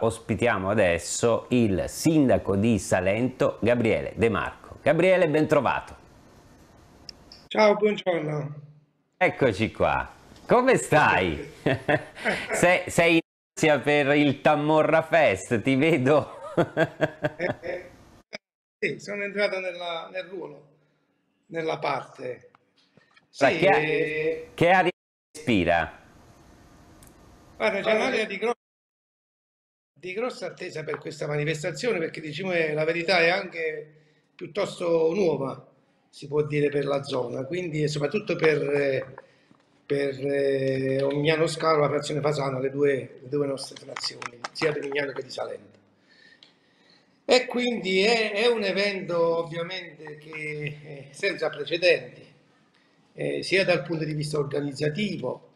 Ospitiamo adesso il sindaco di Salento, Gabriele De Marco. Gabriele, ben trovato. Ciao, buongiorno. Eccoci qua. Come stai? sei, sei in ansia per il Tammorra Fest, ti vedo. eh, eh, sì, sono entrato nella, nel ruolo, nella parte. Sì, che, eh... che aria respira? Guarda, c'è un'area di grossa di grossa attesa per questa manifestazione perché diciamo la verità è anche piuttosto nuova, si può dire, per la zona, quindi soprattutto per, per eh, Omignano Scalo, la frazione Fasana, le due, le due nostre frazioni, sia di Mignano che di Salento. E quindi è, è un evento ovviamente che senza precedenti, eh, sia dal punto di vista organizzativo,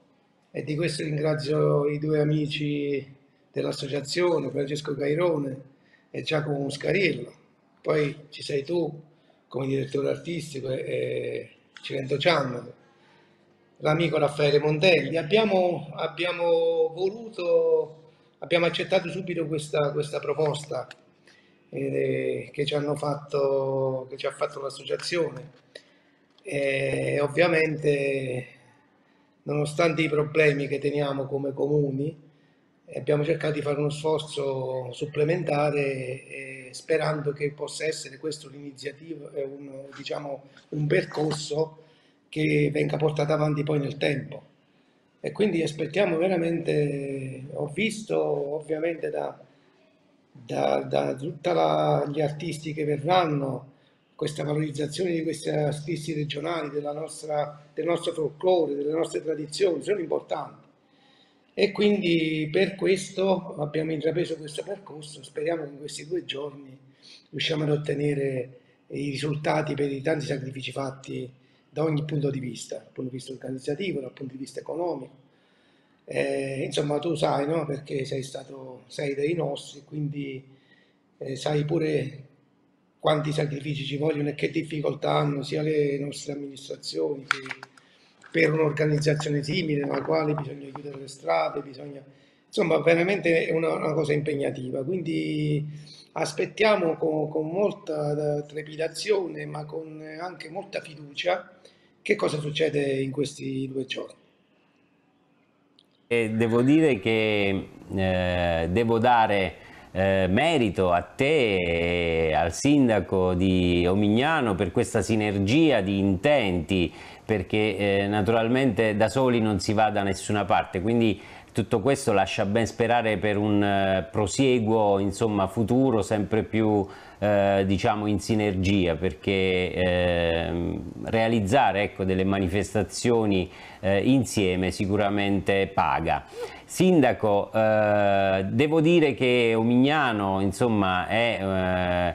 e di questo ringrazio i due amici dell'associazione, Francesco Cairone e Giacomo Muscariello. Poi ci sei tu come direttore artistico e Cilento Ciannolo, l'amico Raffaele Montelli. Abbiamo, abbiamo voluto, abbiamo accettato subito questa, questa proposta eh, che, ci fatto, che ci ha fatto l'associazione. E ovviamente, nonostante i problemi che teniamo come comuni, abbiamo cercato di fare uno sforzo supplementare eh, sperando che possa essere questo l'iniziativa, un, diciamo, un percorso che venga portato avanti poi nel tempo. E quindi aspettiamo veramente, ho visto ovviamente da, da, da tutti gli artisti che verranno, questa valorizzazione di questi artisti regionali, nostra, del nostro folklore, delle nostre tradizioni, sono importanti e quindi per questo abbiamo intrapreso questo percorso, speriamo che in questi due giorni riusciamo ad ottenere i risultati per i tanti sacrifici fatti da ogni punto di vista, dal punto di vista organizzativo, dal punto di vista economico. Eh, insomma, tu sai, no? perché sei stato, sei dei nostri, quindi eh, sai pure quanti sacrifici ci vogliono e che difficoltà hanno sia le nostre amministrazioni che per un'organizzazione simile nella quale bisogna chiudere le strade, bisogna... insomma veramente è una, una cosa impegnativa, quindi aspettiamo con, con, molta trepidazione ma con anche molta fiducia che cosa succede in questi due giorni. Devo dire che eh, devo dare eh, merito a te e al sindaco di Omignano per questa sinergia di intenti perché eh, naturalmente da soli non si va da nessuna parte quindi tutto questo lascia ben sperare per un uh, prosieguo insomma, futuro sempre più uh, diciamo in sinergia perché uh, realizzare ecco, delle manifestazioni eh, insieme sicuramente paga. Sindaco, devo dire che Omignano insomma, è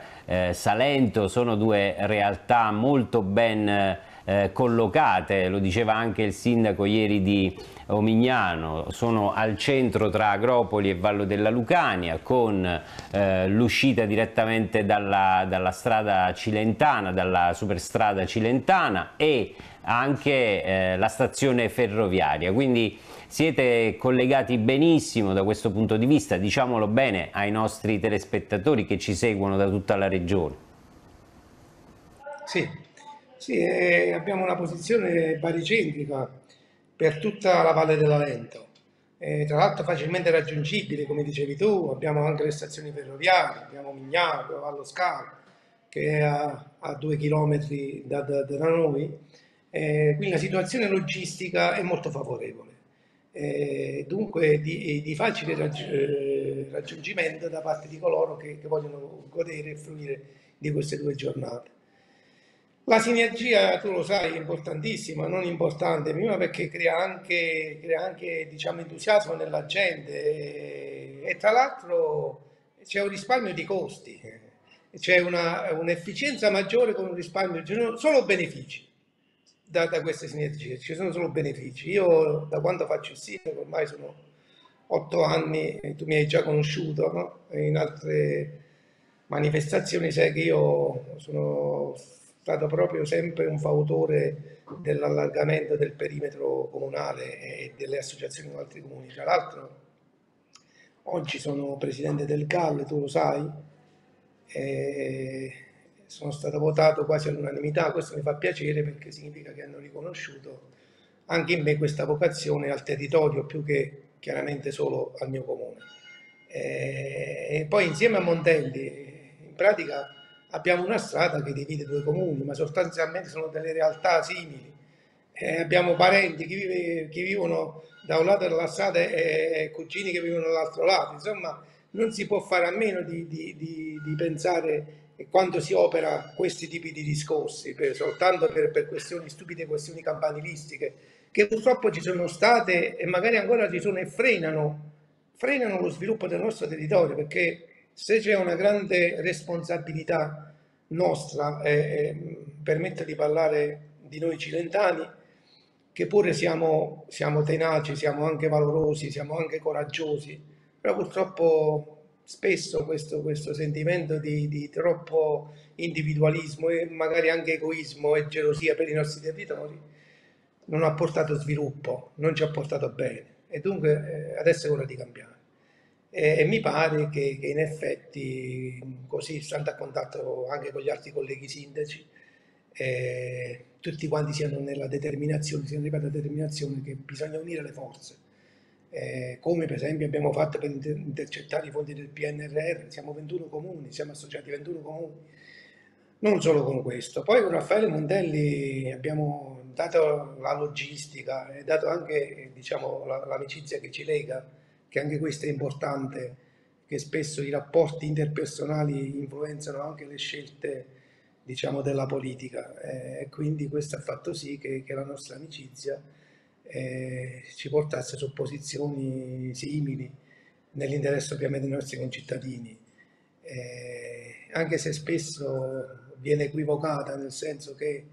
Salento sono due realtà molto ben eh, collocate, lo diceva anche il sindaco ieri di Omignano, sono al centro tra Agropoli e Vallo della Lucania con eh, l'uscita direttamente dalla, dalla, strada cilentana, dalla superstrada cilentana e anche eh, la stazione ferroviaria, quindi siete collegati benissimo da questo punto di vista, diciamolo bene ai nostri telespettatori che ci seguono da tutta la regione. Sì, sì, eh, abbiamo una posizione baricentrica per tutta la Valle dell'Alento. Eh, tra l'altro facilmente raggiungibile, come dicevi tu, abbiamo anche le stazioni ferroviarie, abbiamo Mignano, Vallo Scalo, che è a, a due chilometri da, da, da noi, eh, quindi la situazione logistica è molto favorevole, eh, dunque di, di facile raggi eh, raggiungimento da parte di coloro che, che vogliono godere e fruire di queste due giornate. La sinergia, tu lo sai, è importantissima, non importante, prima perché crea anche, crea anche diciamo, entusiasmo nella gente e, tra l'altro c'è un risparmio di costi, c'è un'efficienza un maggiore con un risparmio, ci sono solo benefici da, da, queste sinergie, ci sono solo benefici. Io da quando faccio il sindaco, ormai sono otto anni, tu mi hai già conosciuto no? in altre manifestazioni, sai che io sono stato proprio sempre un fautore dell'allargamento del perimetro comunale e delle associazioni con altri comuni. Tra l'altro oggi sono presidente del GAL, tu lo sai, sono stato votato quasi all'unanimità, questo mi fa piacere perché significa che hanno riconosciuto anche in me questa vocazione al territorio più che chiaramente solo al mio comune. E poi insieme a Montelli, in pratica abbiamo una strada che divide due comuni, ma sostanzialmente sono delle realtà simili. Eh, abbiamo parenti che, vive, che, vivono da un lato della strada e cugini che vivono dall'altro lato. Insomma, non si può fare a meno di, di, di, di pensare quando si opera questi tipi di discorsi, per, soltanto per, per questioni stupide, questioni campanilistiche, che purtroppo ci sono state e magari ancora ci sono e frenano, frenano lo sviluppo del nostro territorio, perché se c'è una grande responsabilità nostra, eh, eh, permette di parlare di noi cilentani, che pure siamo, siamo tenaci, siamo anche valorosi, siamo anche coraggiosi, però purtroppo spesso questo, questo sentimento di, di, troppo individualismo e magari anche egoismo e gelosia per i nostri territori non ha portato sviluppo, non ci ha portato bene. E dunque eh, adesso è ora di cambiare e, e mi pare che, che, in effetti, così stando a contatto anche con gli altri colleghi sindaci, eh, tutti quanti siano nella determinazione, siano arrivati alla determinazione che bisogna unire le forze. Eh, come per esempio abbiamo fatto per intercettare i fondi del PNRR, siamo 21 comuni, siamo associati 21 comuni, non solo con questo. Poi con Raffaele Montelli abbiamo dato la logistica e dato anche diciamo, l'amicizia che ci lega che anche questo è importante, che spesso i rapporti interpersonali influenzano anche le scelte diciamo, della politica eh, e quindi questo ha fatto sì che, che la nostra amicizia eh, ci portasse su posizioni simili nell'interesse ovviamente dei nostri concittadini, eh, anche se spesso viene equivocata nel senso che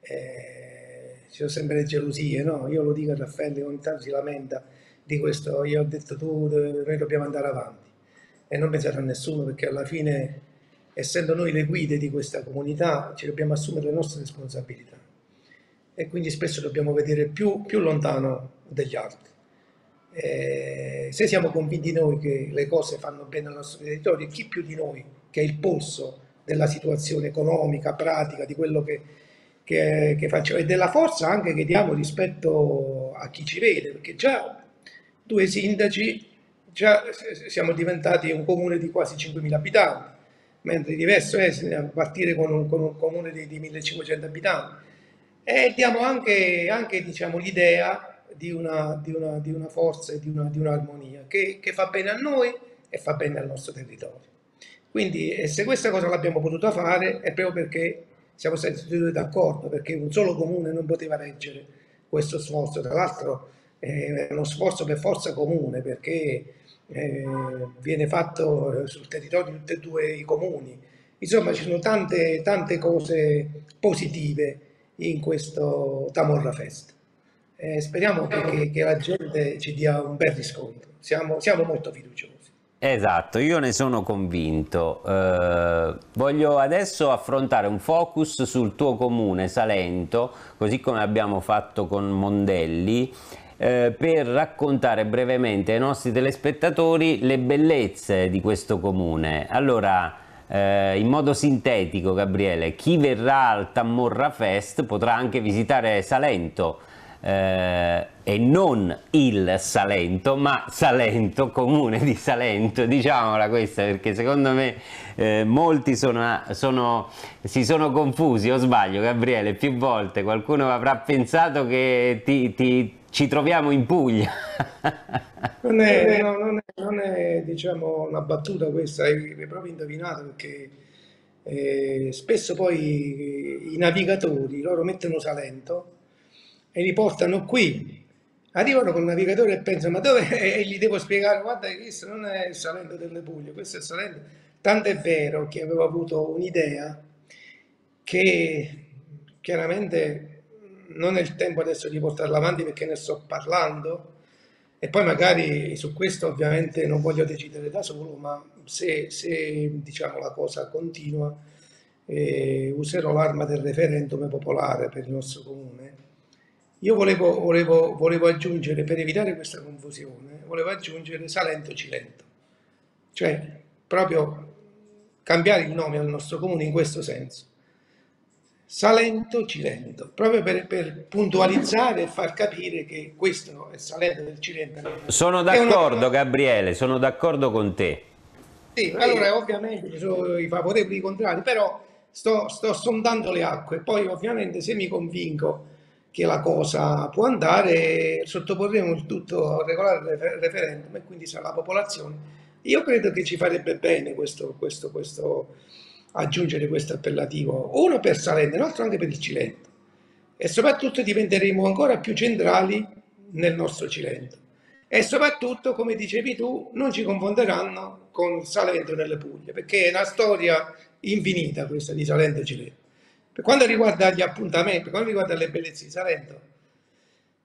eh, ci sono sempre le gelosie, no? io lo dico a Raffaele, ogni tanto si lamenta, di questo io ho detto tu, noi dobbiamo andare avanti. E non pensare a nessuno perché alla fine, essendo noi le guide di questa comunità, ci dobbiamo assumere le nostre responsabilità. E quindi spesso dobbiamo vedere più, più lontano degli altri. E se siamo convinti noi che le cose fanno bene al nostro territorio, chi più di noi, che è il polso della situazione economica, pratica, di quello che, che, che facciamo e della forza anche che diamo rispetto a chi ci vede, perché già due sindaci, già siamo diventati un comune di quasi 5.000 abitanti, mentre diverso è partire con un, con un comune di, di, 1.500 abitanti. E diamo anche, anche diciamo, l'idea di una, di, di una, forza e di un'armonia che, che fa bene a noi e fa bene al nostro territorio. Quindi se questa cosa l'abbiamo potuta fare è proprio perché siamo stati tutti d'accordo, perché un solo comune non poteva reggere questo sforzo. Tra l'altro è uno sforzo per forza comune perché eh, viene fatto sul territorio di tutti e due i comuni. Insomma, ci sono tante, tante cose positive in questo Tamorra Fest. Eh, speriamo che, che, la gente ci dia un bel riscontro. Siamo, siamo molto fiduciosi. Esatto, io ne sono convinto. Eh, voglio adesso affrontare un focus sul tuo comune, Salento, così come abbiamo fatto con Mondelli eh, per raccontare brevemente ai nostri telespettatori le bellezze di questo comune. Allora, eh, in modo sintetico, Gabriele, chi verrà al Tammorra Fest potrà anche visitare Salento, eh, e non il Salento, ma Salento, comune di Salento, diciamola questa perché secondo me eh, molti sono, sono, si sono confusi, o sbaglio Gabriele, più volte qualcuno avrà pensato che ti, ti ci troviamo in Puglia. non, è, no, non, è, non è, diciamo, una battuta questa, hai, proprio indovinato perché eh, spesso poi i navigatori loro mettono Salento e li portano qui. Arrivano con il navigatore e pensano, ma dove? E gli devo spiegare, guarda questo non è il Salento delle Puglie, questo è il Salento. Tanto è vero che avevo avuto un'idea che chiaramente non è il tempo adesso di portarla avanti perché ne sto parlando e poi magari su questo ovviamente non voglio decidere da solo, ma se, se diciamo, la cosa continua eh, userò l'arma del referendum popolare per il nostro comune. Io volevo, volevo, volevo aggiungere, per evitare questa confusione, volevo aggiungere Salento-Cilento. cioè proprio cambiare il nome al nostro comune in questo senso. Salento Cilento, proprio per, per, puntualizzare e far capire che questo è Salento del Cilento. Sono d'accordo una... Gabriele, sono d'accordo con te. Sì, allora ovviamente ci sono i favorevoli e i contrari, però sto, sto sondando le acque, poi ovviamente se mi convinco che la cosa può andare, sottoporremo il tutto a regolare referendum e quindi sarà la popolazione. Io credo che ci farebbe bene questo, questo, questo aggiungere questo appellativo, uno per Salento e l'altro anche per il Cilento. E soprattutto diventeremo ancora più centrali nel nostro Cilento. E soprattutto, come dicevi tu, non ci confonderanno con Salento nelle Puglie, perché è una storia infinita questa di Salento e Cilento. Per quanto riguarda gli appuntamenti, per quanto riguarda le bellezze di Salento,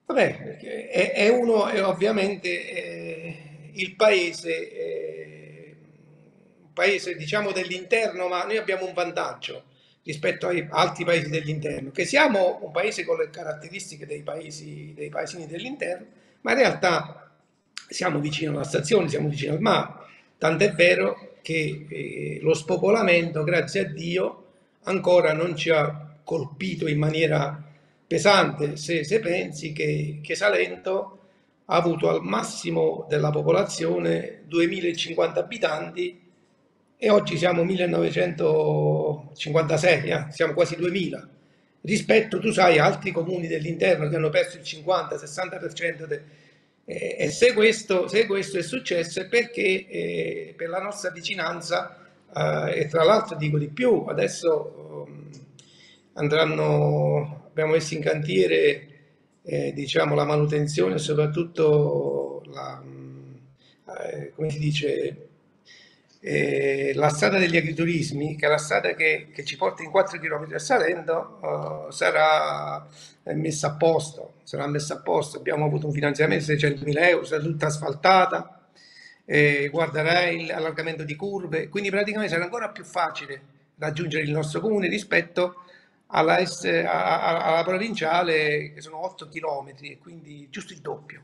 vabbè, è, è uno, è ovviamente è il paese eh, paese diciamo dell'interno, ma noi abbiamo un vantaggio rispetto ai altri paesi dell'interno, che siamo un paese con le caratteristiche dei, paesi, dei paesini dell'interno, ma in realtà siamo vicino alla stazione, siamo vicino al mare, tant'è vero che eh, lo spopolamento, grazie a Dio, ancora non ci ha colpito in maniera pesante, se, se pensi che, che Salento ha avuto al massimo della popolazione 2050 abitanti e oggi siamo 1956, eh? siamo quasi 2000, rispetto, tu sai, a altri comuni dell'interno che hanno perso il 50-60% de... eh, e se questo, se questo, è successo è perché eh, per la nostra vicinanza, eh, e tra l'altro dico di più, adesso um, andranno, abbiamo messo in cantiere eh, diciamo, la manutenzione soprattutto la, eh, come si dice, eh, la strada degli agriturismi, che è la strada che, che ci porta in 4 km a Salento, uh, sarà eh, messa a posto, sarà messa a posto. Abbiamo avuto un finanziamento di 600.000 euro, sarà tutta asfaltata, eh, guarderai l'allargamento di curve, quindi praticamente sarà ancora più facile raggiungere il nostro comune rispetto alla, alla, alla provinciale che sono 8 km e quindi giusto il doppio.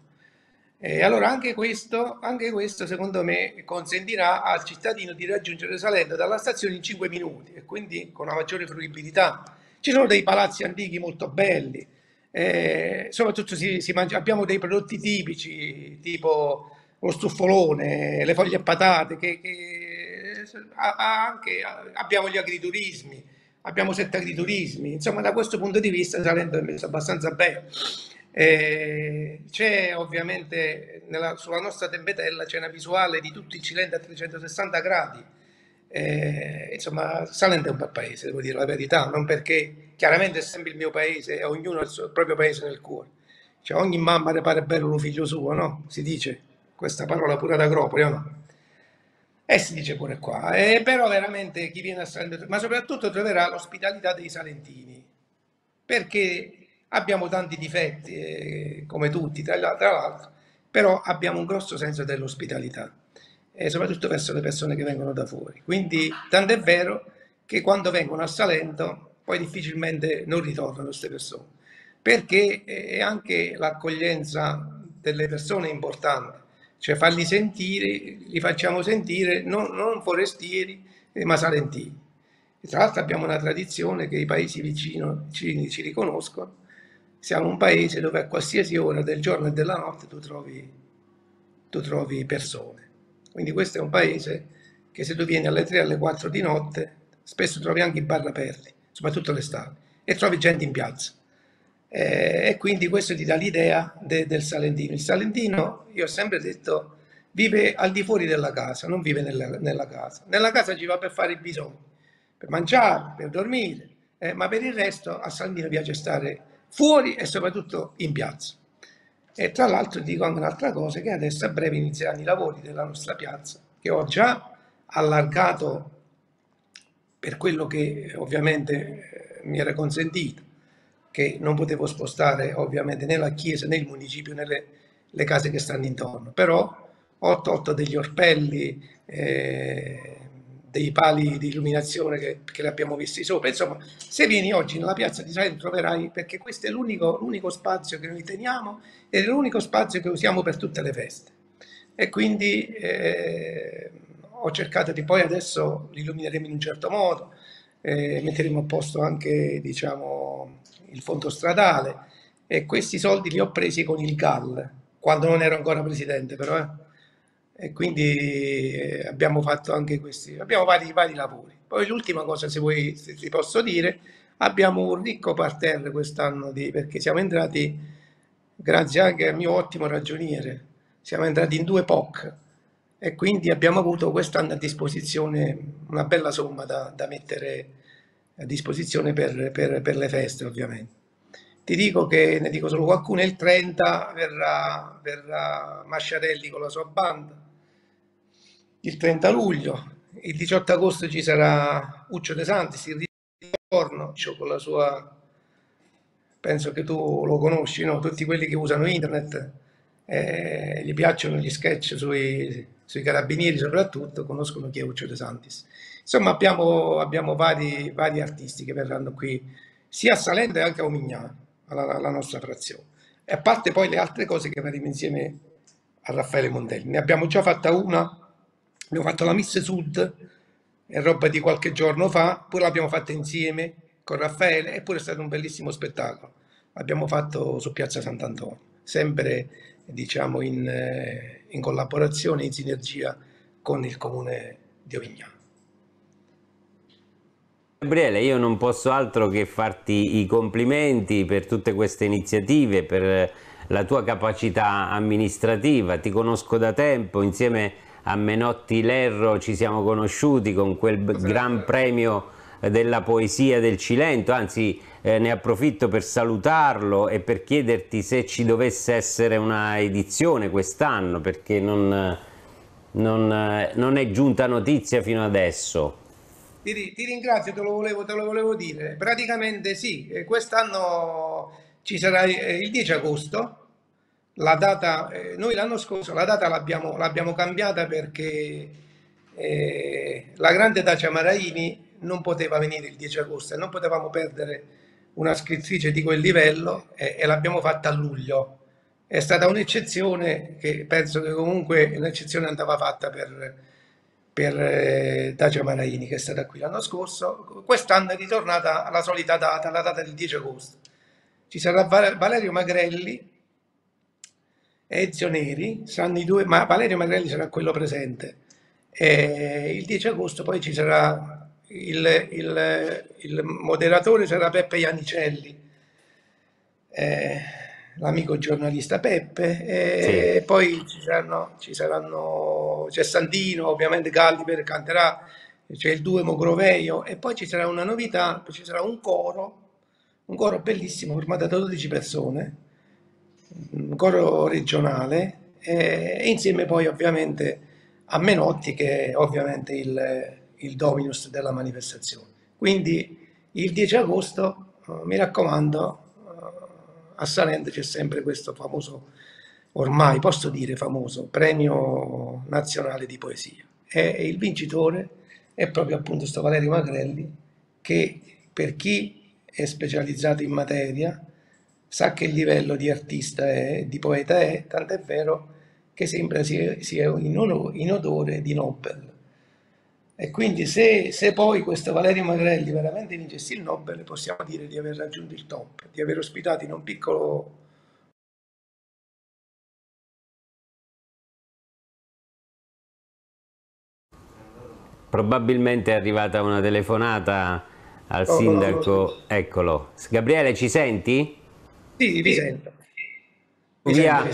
E allora anche questo, anche questo, secondo me consentirà al cittadino di raggiungere Salento dalla stazione in 5 minuti e quindi con una maggiore fruibilità. Ci sono dei palazzi antichi molto belli, eh, soprattutto si, si mangia, abbiamo dei prodotti tipici tipo lo stuffolone, le foglie a patate, che, che anche, abbiamo gli agriturismi, abbiamo sette agriturismi, insomma da questo punto di vista Salento è messo abbastanza bene. Eh, c'è ovviamente nella, sulla nostra tempetella c'è una visuale di tutti i cilenti a 360 gradi. Eh, insomma, Salento è un bel paese, devo dire la verità, non perché chiaramente è sempre il mio paese e ognuno ha il, il proprio paese nel cuore. Cioè, ogni mamma ne pare bello lo figlio suo, no? Si dice questa parola pure ad Agropoli, no? E si dice pure qua. Eh, però veramente chi viene a Salento, ma soprattutto troverà l'ospitalità dei salentini, perché Abbiamo tanti difetti, eh, come tutti, tra, l'altro, però abbiamo un grosso senso dell'ospitalità, e soprattutto verso le persone che vengono da fuori. Quindi, tanto è vero che quando vengono a Salento, poi difficilmente non ritornano queste persone, perché è anche l'accoglienza delle persone importante, cioè farli sentire, li facciamo sentire non, non forestieri, eh, ma salentini. E tra l'altro abbiamo una tradizione che i paesi vicini ci riconoscono, siamo un paese dove a qualsiasi ora del giorno e della notte tu trovi, tu trovi persone. Quindi questo è un paese che se tu vieni alle 3 alle 4 di notte, spesso trovi anche i bar aperti, soprattutto l'estate, e trovi gente in piazza. Eh, e quindi questo ti dà l'idea de, del Salentino. Il Salentino, io ho sempre detto, vive al di fuori della casa, non vive nella, nella casa. Nella casa ci va per fare i bisogni, per mangiare, per dormire, eh, ma per il resto a Salentino piace stare fuori e soprattutto in piazza. E tra l'altro dico anche un'altra cosa, che adesso a breve inizieranno i lavori della nostra piazza, che ho già allargato per quello che ovviamente eh, mi era consentito, che non potevo spostare ovviamente né la chiesa né il municipio né le, le case che stanno intorno, però ho tolto degli orpelli, eh, dei pali di illuminazione che, che li abbiamo visti sopra. Insomma, se vieni oggi nella piazza di Salento troverai, perché questo è l'unico, spazio che noi teniamo ed è l'unico spazio che usiamo per tutte le feste. E quindi eh, ho cercato di poi adesso li illumineremo in un certo modo, eh, metteremo a posto anche diciamo, il fondo stradale e questi soldi li ho presi con il GAL, quando non ero ancora presidente però. Eh. E quindi eh, abbiamo fatto anche questi, abbiamo vari, vari lavori. Poi l'ultima cosa, se vuoi, se ti posso dire, abbiamo un ricco parterre quest'anno perché siamo entrati, grazie anche al mio ottimo ragioniere, siamo entrati in due POC e quindi abbiamo avuto quest'anno a disposizione una bella somma da, da mettere a disposizione per, per, per, le feste ovviamente. Ti dico che, ne dico solo qualcuno, il 30 verrà, verrà Masciarelli con la sua banda, il 30 luglio, il 18 agosto ci sarà Uccio De Santis, il ritorno, con la sua, penso che tu lo conosci, no? tutti quelli che usano internet, eh, gli piacciono gli sketch sui, sui carabinieri soprattutto, conoscono chi è Uccio De Santis. Insomma abbiamo, abbiamo vari, vari, artisti che verranno qui sia a Salento che anche a Omignano, alla, alla nostra frazione. E a parte poi le altre cose che faremo insieme a Raffaele Montelli. Ne abbiamo già fatta una Abbiamo fatto la Miss Sud, è roba di qualche giorno fa, poi l'abbiamo fatta insieme con Raffaele, eppure è stato un bellissimo spettacolo. L'abbiamo fatto su Piazza Sant'Antonio, sempre diciamo in, eh, in collaborazione, in sinergia con il comune di Ovignano. Gabriele, io non posso altro che farti i complimenti per tutte queste iniziative, per la tua capacità amministrativa, ti conosco da tempo insieme a Menotti Lerro ci siamo conosciuti con quel gran premio della poesia del Cilento, anzi eh, ne approfitto per salutarlo e per chiederti se ci dovesse essere una edizione quest'anno perché non, non, non, è giunta notizia fino adesso. Ti, ti ringrazio, te lo, volevo, te lo, volevo, dire. Praticamente sì, eh, quest'anno ci sarà eh, il 10 agosto, la data, eh, noi l'anno scorso la data l'abbiamo, l'abbiamo cambiata perché eh, la grande Dacia Maraini non poteva venire il 10 agosto e non potevamo perdere una scrittrice di quel livello e, e l'abbiamo fatta a luglio. È stata un'eccezione che penso che comunque un'eccezione andava fatta per, per eh, Dacia Maraini che è stata qui l'anno scorso. Quest'anno è ritornata alla solita data, la data del 10 agosto. Ci sarà Valerio Magrelli Ezio Neri, saranno i due, ma Valerio Magrelli sarà quello presente. E il 10 agosto poi ci sarà il, il, il moderatore, sarà Peppe Iannicelli, eh, l'amico giornalista Peppe, e sì. poi ci saranno, ci saranno, c'è Santino, ovviamente Galliper canterà, c'è il duo Mogroveio e poi ci sarà una novità, ci sarà un coro, un coro bellissimo formato da 12 persone un coro regionale e insieme poi ovviamente a Menotti che è ovviamente il, il dominus della manifestazione. Quindi il 10 agosto, eh, mi raccomando, eh, a Salento c'è sempre questo famoso, ormai posso dire famoso, premio nazionale di poesia. E il vincitore è proprio appunto questo Valerio Magrelli che per chi è specializzato in materia sa che livello di artista è, di poeta è, tant'è vero che sembra sia, sia in, onore, in, odore di Nobel. E quindi se, se poi questo Valerio Magrelli veramente vincesse il Nobel, possiamo dire di aver raggiunto il top, di aver ospitato in un piccolo Probabilmente è arrivata una telefonata al oh, sindaco. No, no, no. Eccolo. Gabriele, ci senti? Sì, vi sento. Via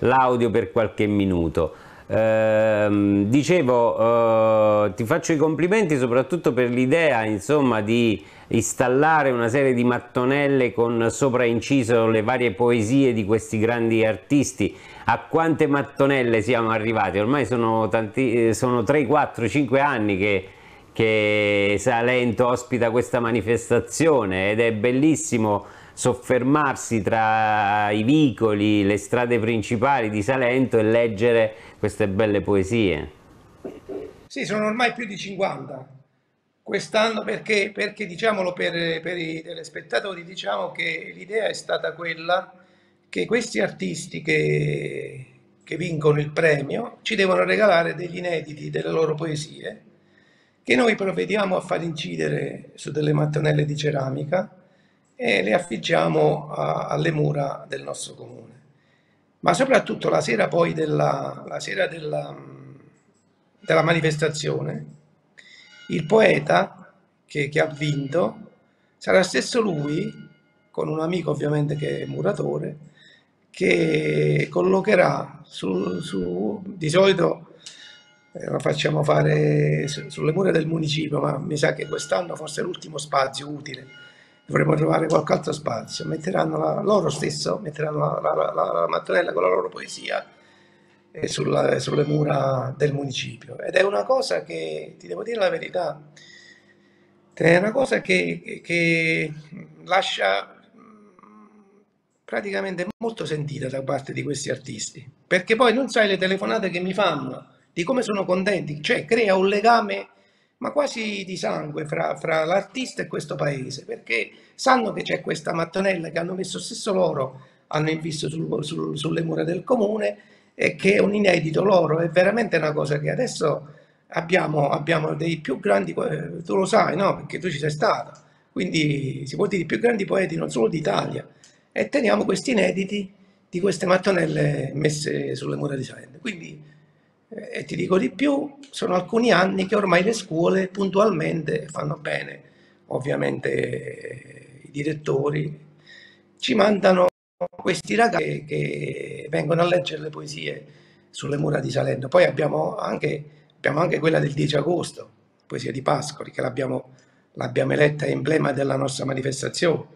l'audio per qualche minuto. Eh, dicevo, eh, ti faccio i complimenti soprattutto per l'idea insomma di installare una serie di mattonelle con sopra inciso le varie poesie di questi grandi artisti. A quante mattonelle siamo arrivati? Ormai sono, tanti, sono 3, 4, 5 anni che, che Salento ospita questa manifestazione ed è bellissimo soffermarsi tra i vicoli, le strade principali di Salento e leggere queste belle poesie. Sì, sono ormai più di 50. Quest'anno perché, perché diciamolo per, per i telespettatori, diciamo che l'idea è stata quella che questi artisti che, che vincono il premio ci devono regalare degli inediti delle loro poesie che noi provvediamo a far incidere su delle mattonelle di ceramica e le affiggiamo a, alle mura del nostro comune. Ma soprattutto la sera poi della, la sera della, della manifestazione, il poeta che, che ha vinto sarà stesso lui, con un amico ovviamente che è muratore, che collocherà su, su di solito eh, la facciamo fare su, sulle mura del municipio, ma mi sa che quest'anno forse è l'ultimo spazio utile. Dovremmo trovare qualche altro spazio. Metteranno la, loro stesso, metteranno la, la, la, la mattonella con la loro poesia eh, sulla, sulle mura del municipio. Ed è una cosa che, ti devo dire la verità, è una cosa che, che lascia praticamente molto sentita da parte di questi artisti, perché poi non sai le telefonate che mi fanno, di come sono contenti, cioè crea un legame ma quasi di sangue fra, fra l'artista e questo paese, perché sanno che c'è questa mattonella che hanno messo stesso loro, hanno invisto sul, sul, sulle mura del comune e che è un inedito loro, è veramente una cosa che adesso abbiamo, abbiamo dei più grandi, tu lo sai, no? Perché tu ci sei stato, quindi si può dire i più grandi poeti non solo d'Italia, e teniamo questi inediti di queste mattonelle messe sulle mura di Salento. Quindi, eh, e ti dico di più, sono alcuni anni che ormai le scuole puntualmente fanno bene, ovviamente i direttori ci mandano questi ragazzi che vengono a leggere le poesie sulle mura di Salento. Poi abbiamo anche, abbiamo anche quella del 10 agosto, poesia di Pascoli, che l'abbiamo eletta emblema della nostra manifestazione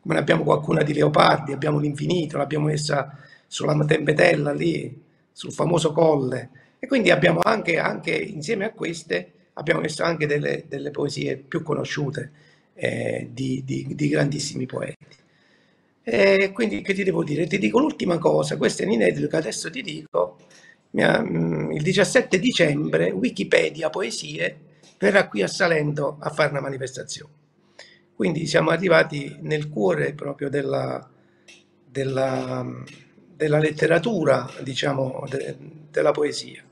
come ne abbiamo qualcuna di Leopardi, abbiamo l'infinito, l'abbiamo messa sulla Tempetella lì, sul famoso colle. E quindi abbiamo anche, anche insieme a queste, abbiamo messo anche delle, delle poesie più conosciute eh, di, di, di, grandissimi poeti. E quindi che ti devo dire? Ti dico l'ultima cosa, questo è l'inedito che adesso ti dico, mm, il 17 dicembre Wikipedia Poesie verrà qui a Salento a fare una manifestazione. Quindi siamo arrivati nel cuore proprio della, della, della letteratura, diciamo, de, della poesia.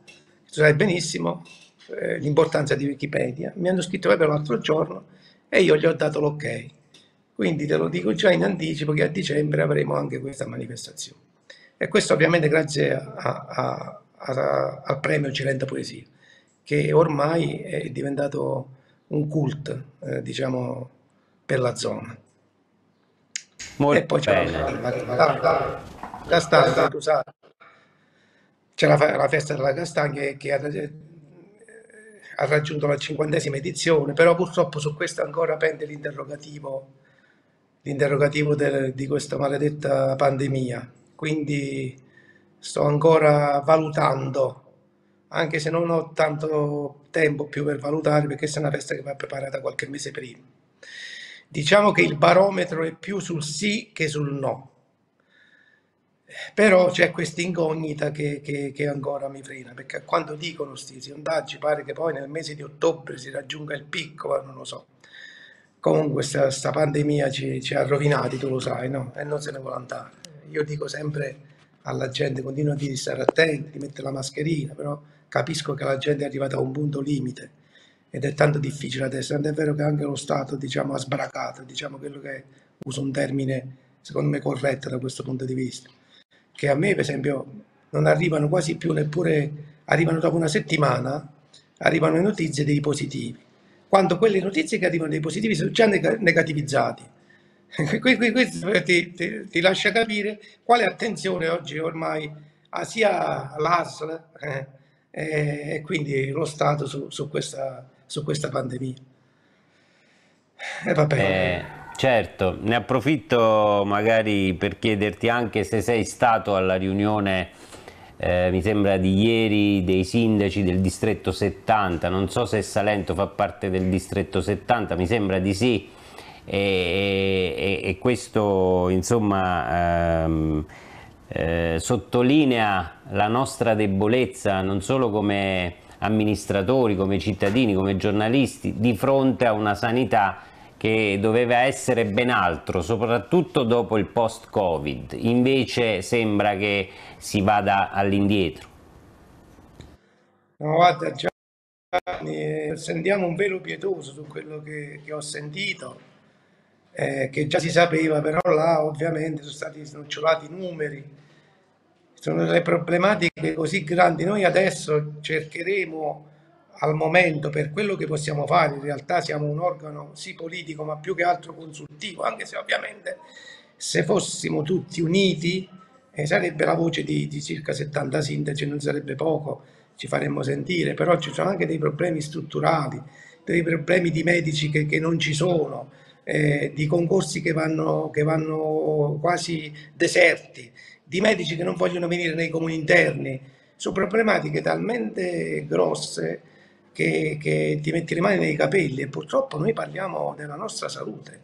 Sai benissimo eh, l'importanza di Wikipedia. Mi hanno scritto proprio l'altro giorno e io gli ho dato l'ok. Quindi te lo dico già in anticipo che a dicembre avremo anche questa manifestazione. E questo ovviamente grazie a, a, a, al premio Cilenta Poesia, che ormai è diventato un cult, eh, diciamo, per la zona. Molto e poi c'è la, la, la, castagna, scusate. C'è la, la, festa della castagna che, ha, ha, raggiunto la cinquantesima edizione, però purtroppo su questo ancora pende l'interrogativo, l'interrogativo di questa maledetta pandemia. Quindi sto ancora valutando, anche se non ho tanto tempo più per valutare, perché è una festa che va preparata qualche mese prima. Diciamo che il barometro è più sul sì che sul no. Però c'è questa incognita che, che, che, ancora mi frena, perché quando dicono questi sondaggi pare che poi nel mese di ottobre si raggiunga il picco, ma non lo so. Comunque questa pandemia ci, ci, ha rovinati, tu lo sai, no? E non se ne vuole andare. Io dico sempre alla gente, continua a dire di stare attenti, di mettere la mascherina, però capisco che la gente è arrivata a un punto limite ed è tanto difficile adesso, tanto è vero che anche lo Stato diciamo, ha sbracato, diciamo quello che uso un termine secondo me corretto da questo punto di vista, che a me per esempio non arrivano quasi più neppure, arrivano dopo una settimana, arrivano le notizie dei positivi, quando quelle notizie che arrivano dei positivi sono già negativizzati. Questo ti, ti, ti, lascia capire quale attenzione oggi ormai ha sia l'ASL eh, e quindi lo Stato su, su questa su questa pandemia. E vabbè. Eh, certo, ne approfitto magari per chiederti anche se sei stato alla riunione, eh, mi sembra di ieri, dei sindaci del distretto 70, non so se Salento fa parte del distretto 70, mi sembra di sì, e, e, e questo insomma... Ehm, eh, sottolinea la nostra debolezza non solo come amministratori, come cittadini, come giornalisti, di fronte a una sanità che doveva essere ben altro, soprattutto dopo il post-Covid, invece sembra che si vada all'indietro. No, guarda, Gianni, sentiamo un velo pietoso su quello che, che ho sentito, eh, che già si sapeva, però là ovviamente sono stati snocciolati i numeri, sono delle problematiche così grandi. Noi adesso cercheremo al momento per quello che possiamo fare, in realtà siamo un organo sì politico ma più che altro consultivo, anche se ovviamente se fossimo tutti uniti eh, sarebbe la voce di, di, circa 70 sindaci, non sarebbe poco, ci faremmo sentire, però ci sono anche dei problemi strutturali, dei problemi di medici che, che non ci sono, eh, di concorsi che vanno, che vanno quasi deserti, di medici che non vogliono venire nei comuni interni, sono problematiche talmente grosse che, che ti metti le mani nei capelli e purtroppo noi parliamo della nostra salute,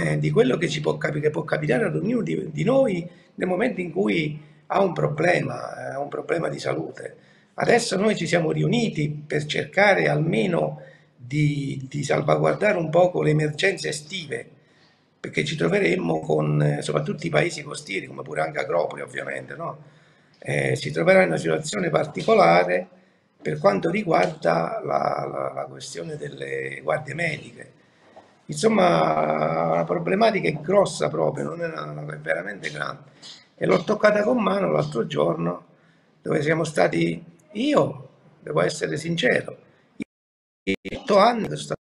eh, di quello che ci può, che può capitare ad ognuno di, di, noi nel momento in cui ha un problema, eh, un problema di salute. Adesso noi ci siamo riuniti per cercare almeno di, di salvaguardare un poco le emergenze estive, perché ci troveremmo con eh, soprattutto i paesi costieri, come pure anche Agropoli ovviamente, no? eh, si troverà in una situazione particolare per quanto riguarda la, la, la questione delle guardie mediche. Insomma, la problematica è grossa proprio, non è, una, è veramente grande. E l'ho toccata con mano l'altro giorno, dove siamo stati io, devo essere sincero, otto anni che sono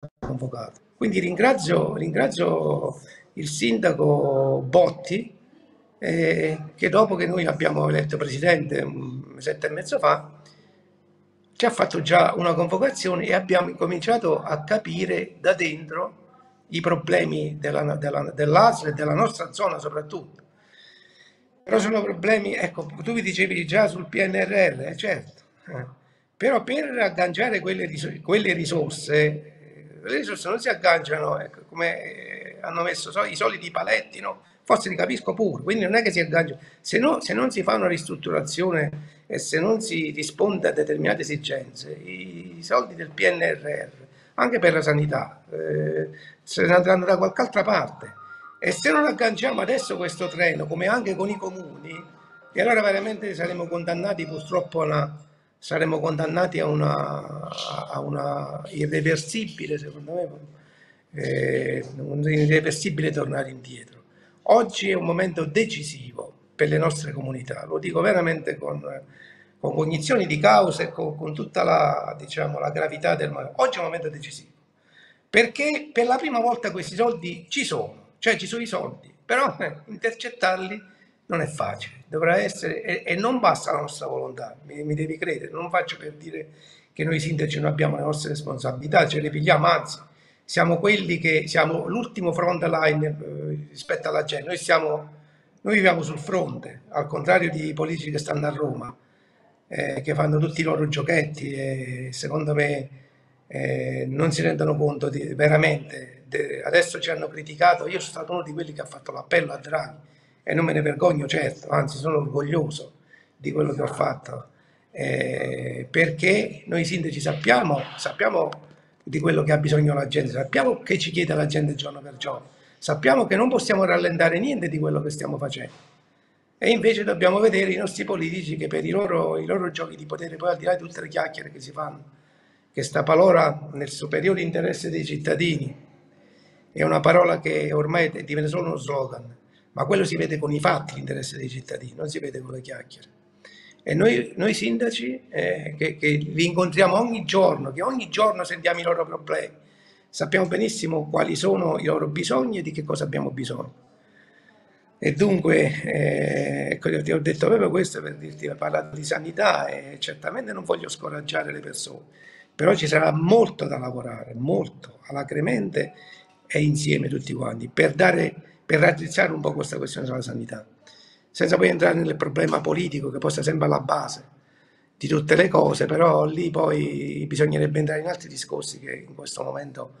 stato convocato. Quindi ringrazio, ringrazio il sindaco Botti, eh, che dopo che noi abbiamo eletto presidente un mesetto e mezzo fa, ci ha fatto già una convocazione e abbiamo cominciato a capire da dentro i problemi della, della, dell'ASL e della nostra zona soprattutto. Però sono problemi, ecco, tu mi dicevi già sul PNRR, eh, certo, eh. però per agganciare quelle, quelle risorse, le risorse non si agganciano ecco, come eh, hanno messo so, i soliti paletti, no? Forse li capisco pure, quindi non è che si aggancia, se, no, se non si fa una ristrutturazione e se non si risponde a determinate esigenze, i, soldi del PNRR, anche per la sanità, eh, se ne andranno da qualche altra parte. E se non agganciamo adesso questo treno, come anche con i comuni, e allora veramente saremo condannati purtroppo a una, saremo condannati a una, a una irreversibile, secondo me, eh, irreversibile tornare indietro. Oggi è un momento decisivo per le nostre comunità, lo dico veramente con, con cognizione di causa e con, con tutta la, diciamo, la gravità del momento. Oggi è un momento decisivo, perché per la prima volta questi soldi ci sono, cioè ci sono i soldi, però eh, intercettarli non è facile, dovrà essere, e, e, non basta la nostra volontà, mi, mi devi credere, non faccio per dire che noi sindaci non abbiamo le nostre responsabilità, ce le pigliamo, anzi, siamo quelli che siamo l'ultimo front line eh, rispetto alla gente. Noi, siamo, noi viviamo sul fronte, al contrario di politici che stanno a Roma, eh, che fanno tutti i loro giochetti e secondo me eh, non si rendono conto di, veramente. De, adesso ci hanno criticato, io sono stato uno di quelli che ha fatto l'appello a Draghi e non me ne vergogno certo, anzi sono orgoglioso di quello che ho fatto. Eh, perché noi sindaci sappiamo, sappiamo di quello che ha bisogno la gente, sappiamo che ci chiede la gente giorno per giorno, sappiamo che non possiamo rallentare niente di quello che stiamo facendo. E invece dobbiamo vedere i nostri politici che per i loro, i loro giochi di potere, poi al di là di tutte le chiacchiere che si fanno, che sta parola nel superiore interesse dei cittadini, è una parola che ormai diventa solo uno slogan, ma quello si vede con i fatti, l'interesse dei cittadini, non si vede con le chiacchiere. E noi, noi sindaci eh, che, che li incontriamo ogni giorno, che ogni giorno sentiamo i loro problemi, sappiamo benissimo quali sono i loro bisogni e di che cosa abbiamo bisogno. E dunque, eh, ecco, ti ho detto proprio questo per dirti, ho parlato di sanità e certamente non voglio scoraggiare le persone, però ci sarà molto da lavorare, molto, alacremente e insieme tutti quanti, per, dare, per raddrizzare un po' questa questione sulla sanità senza poi entrare nel problema politico che possa sempre alla base di tutte le cose, però lì poi bisognerebbe entrare in altri discorsi che in questo momento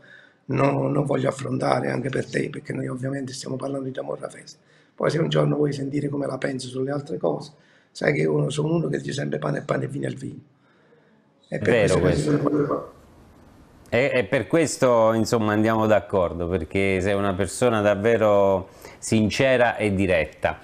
non, non voglio affrontare anche per te, perché noi ovviamente stiamo parlando di festa. Poi se un giorno vuoi sentire come la penso sulle altre cose, sai che io sono uno che dice sempre pane e pane e vino e vino. È vero questo. E, e per questo insomma andiamo d'accordo, perché sei una persona davvero sincera e diretta.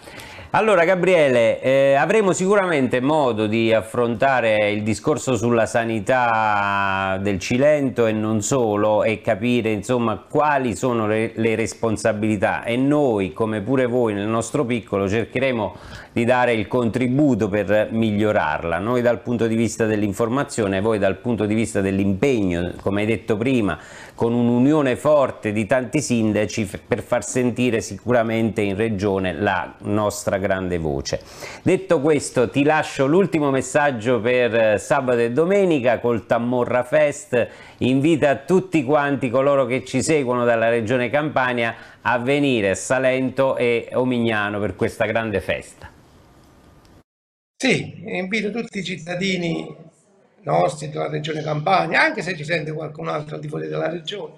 Allora Gabriele, eh, avremo sicuramente modo di affrontare il discorso sulla sanità del Cilento e non solo e capire insomma quali sono le, le responsabilità. E noi come pure voi nel nostro piccolo cercheremo di dare il contributo per migliorarla, noi dal punto di vista dell'informazione, voi dal punto di vista dell'impegno, come hai detto prima, con un'unione forte di tanti sindaci per far sentire sicuramente in regione la nostra grande voce. Detto questo ti lascio l'ultimo messaggio per eh, sabato e domenica col Tammorra Fest, invita tutti quanti coloro che ci seguono dalla regione Campania a venire Salento e Omignano per questa grande festa. Sì, invito tutti i cittadini nostri della regione Campania, anche se ci sente qualcun altro al di fuori della regione,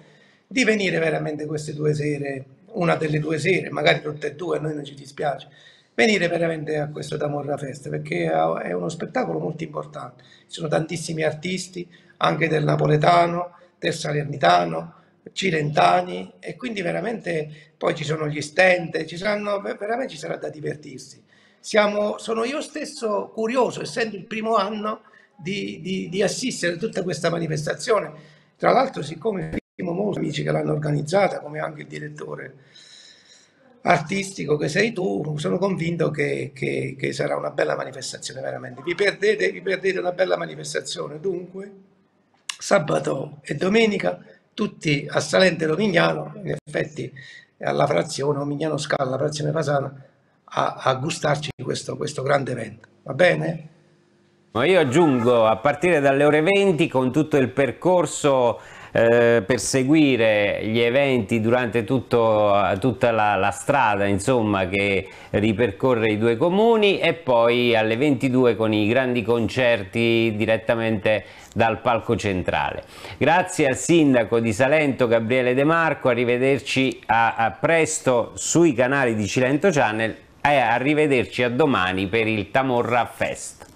di venire veramente queste due sere, una delle due sere, magari tutte e due, a noi non ci dispiace, venire veramente a questo Damorra Fest perché è uno spettacolo molto importante. Ci sono tantissimi artisti, anche del napoletano, del salernitano, cilentani e quindi veramente poi ci sono gli stand, ci saranno, veramente ci sarà da divertirsi. Siamo, sono io stesso curioso, essendo il primo anno, di, di, di assistere a tutta questa manifestazione. Tra l'altro, siccome abbiamo molti amici che l'hanno organizzata, come anche il direttore artistico che sei tu, sono convinto che, che, che sarà una bella manifestazione veramente. Vi perdete, vi perdete una bella manifestazione, dunque sabato e domenica tutti a Salente Romignano, in effetti alla frazione Romignano Scala, frazione Fasana, a, a gustarci questo, questo grande evento. Va bene? Ma io aggiungo a partire dalle ore 20 con tutto il percorso eh, per seguire gli eventi durante tutto, tutta la, la, strada insomma, che ripercorre i due comuni e poi alle 22 con i grandi concerti direttamente dal palco centrale. Grazie al sindaco di Salento Gabriele De Marco, arrivederci a, a presto sui canali di Cilento Channel e arrivederci a domani per il Tamorra Fest.